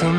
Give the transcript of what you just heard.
some